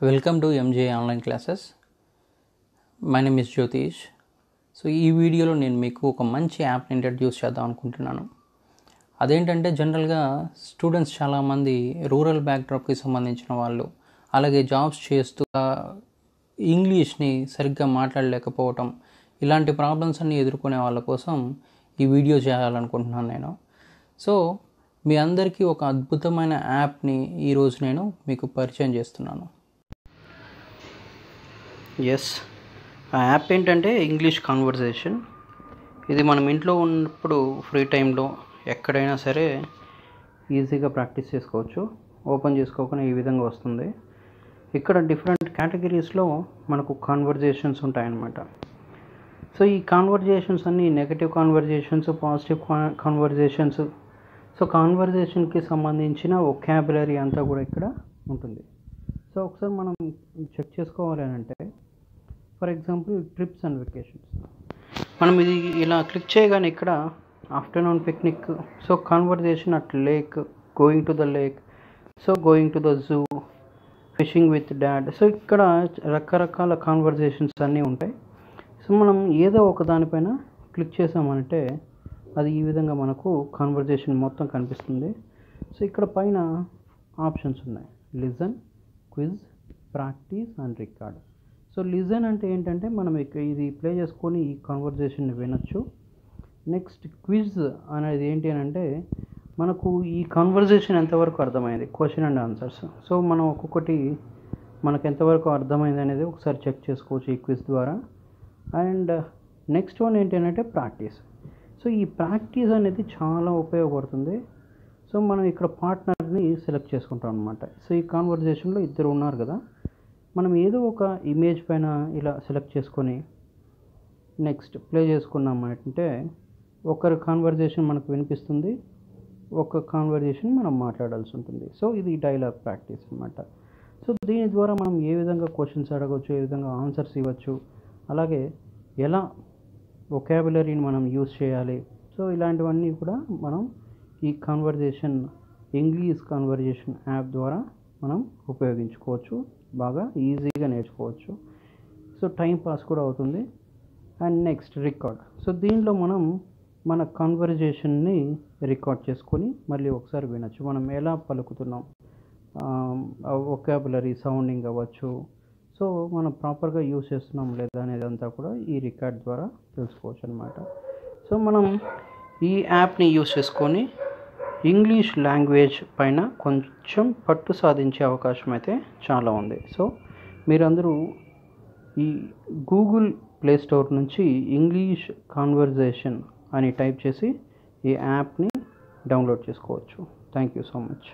Welcome to MJ online classes my name is Jyotish so ఈ వీడియోలో నేను మీకు ఒక మంచి యాప్ని ఇంట్రడ్యూస్ చేద్దాం అనుకుంటున్నాను. అదేంటంటే జనరల్గా స్టూడెంట్స్ చాలామంది రూరల్ బ్యాక్డ్రాప్కి సంబంధించిన వాళ్ళు అలాగే జాబ్స్ చేస్తూ ఇంగ్లీష్ని సరిగ్గా మాట్లాడలేకపోవటం ఇలాంటి ప్రాబ్లమ్స్ అన్నీ ఎదుర్కొనే వాళ్ళ కోసం ఈ వీడియో చేయాలనుకుంటున్నాను నేను. సో మీ అందరికీ ఒక అద్భుతమైన యాప్ని ఈరోజు నేను మీకు పరిచయం చేస్తున్నాను. ఎస్ ఆ యాప్ ఏంటంటే ఇంగ్లీష్ కాన్వర్జేషన్ ఇది మనం ఇంట్లో ఉన్నప్పుడు ఫ్రీ టైంలో ఎక్కడైనా సరే ఈజీగా ప్రాక్టీస్ చేసుకోవచ్చు. ఓపెన్ చేసుకోకుండా ఈ విధంగా వస్తుంది. ఇక్కడ డిఫరెంట్ కేటగిరీస్లో మనకు కాన్వర్జేషన్స్ ఉంటాయన్నమాట. సో ఈ కాన్వర్జేషన్స్ అన్నీ negative conversations positive conversations so కాన్వర్జేషన్కి సంబంధించిన ఒకాబులరీ అంతా కూడా ఇక్కడ ఉంటుంది. సో ఒకసారి మనం చెక్ చేసుకోవాలి అంటే for example trips and vacations. మనం ఇది ఇలా క్లిక్ చేయగానే ఇక్కడ afternoon picnic so conversation at lake going to the lake so going to the zoo fishing with dad so ఇక్కడ రకరకాల కాన్వర్జేషన్స్ అన్నీ ఉంటాయి. సో మనం ఏదో ఒక దానిపైన క్లిక్ చేసామంటే అది ఈ విధంగా మనకు కాన్వర్జేషన్ మొత్తం కనిపిస్తుంది. సో ఇక్కడ పైన ఆప్షన్స్ ఉన్నాయి. Listen quiz practice and record so listen అంటే ఏంటంటే మనం ఇక ఇది ప్లే చేసుకొని ఈ కన్వర్జేషన్ వినొచ్చు. నెక్స్ట్ క్విజ్ అనేది ఏంటి అని అంటే మనకు ఈ కన్వర్జేషన్ ఎంతవరకు అర్థమైంది? క్వశ్చన్ అండ్ ఆన్సర్స్ సో మనం ఒక్కొక్కటి మనకు ఎంతవరకు అర్థమైంది అనేది ఒకసారి చెక్ చేసుకోవచ్చు ఈ క్విజ్ ద్వారా. అండ్ నెక్స్ట్ వన్ ఏంటి అంటే ప్రాక్టీస్ సో ఈ ప్రాక్టీస్ అనేది చాలా ఉపయోగపడుతుంది. సో మనం ఇక్కడ పార్ట్నర్ని సెలెక్ట్ చేసుకుంటాం అనమాట సో ఈ కాన్వర్జేషన్లో ఇద్దరు ఉన్నారు కదా. మనం ఏదో ఒక ఇమేజ్ పైన ఇలా సెలెక్ట్ చేసుకొని నెక్స్ట్ ప్లే చేసుకున్నాం అంటే ఒకరి కాన్వర్జేషన్ మనకు వినిపిస్తుంది ఒక కాన్వర్జేషన్ మనం మాట్లాడాల్సి ఉంటుంది. సో ఇది డైలాగ్ ప్రాక్టీస్ అనమాట సో దీని ద్వారా మనం ఏ విధంగా క్వశ్చన్స్ అడగవచ్చు ఏ విధంగా ఆన్సర్స్ ఇవ్వచ్చు అలాగే ఎలా ఒకాబులరీని మనం యూస్ చేయాలి. సో ఇలాంటివన్నీ కూడా మనం ఈ కాన్వర్జేషన్ ఇంగ్లీష్ కాన్వర్జేషన్ యాప్ ద్వారా మనం ఉపయోగించుకోవచ్చు. బాగా ఈజీగా నేర్చుకోవచ్చు. సో టైం పాస్ కూడా అవుతుంది. And next record. సో దీనిలో మనం మన కన్వర్జేషన్ని రికార్డ్ చేసుకొని మళ్ళీ ఒకసారి వినొచ్చు. మనం ఎలా పలుకుతున్నాం? ఒకాబులరీ సౌండింగ్ అవ్వచ్చు. సో మనం ప్రాపర్గా యూస్ చేస్తున్నాం లేదా అనేది అంతా కూడా ఈ రికార్డ్ ద్వారా తెలుసుకోవచ్చు అనమాట సో మనం ఈ యాప్ని యూస్ చేసుకొని ఇంగ్లీష్ లాంగ్వేజ్ పైన కొంచెం పట్టు సాధించే అవకాశం అయితే చాలా ఉంది. సో మీరందరూ ఈ గూగుల్ ప్లే స్టోర్ నుంచి ఇంగ్లీష్ కాన్వర్జేషన్ అని టైప్ చేసి ఈ యాప్ని డౌన్లోడ్ చేసుకోవచ్చు. Thank you so much.